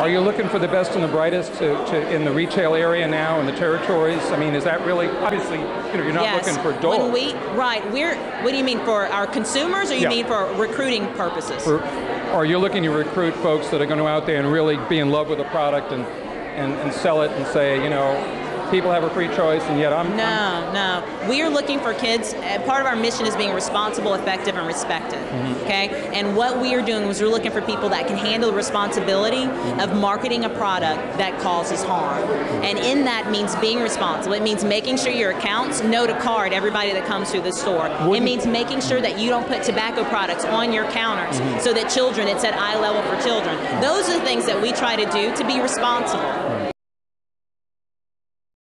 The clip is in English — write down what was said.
Are you looking for the best and the brightest to, to, in the retail area now in the territories? I mean, is that really obviously you know you're not yes. looking for doors? When we right, we're what do you mean for our consumers, or you Yeah. mean for recruiting purposes? For, or you're looking to recruit folks that are going to go out there and really be in love with the product and, and, and sell it and say, you know, people have a free choice, and yet I'm, I'm No, no. We are looking for kids. uh, Part of our mission is being responsible, effective, and respected. Mm-hmm. Okay? And what we are doing is we're looking for people that can handle the responsibility Mm-hmm. of marketing a product that causes harm. And in that means being responsible. It means making sure your accounts know to card everybody that comes through the store. it Wouldn't- means making sure that you don't put tobacco products on your counters Mm-hmm. so that children, it's at eye level for children. Those are the things that we try to do to be responsible.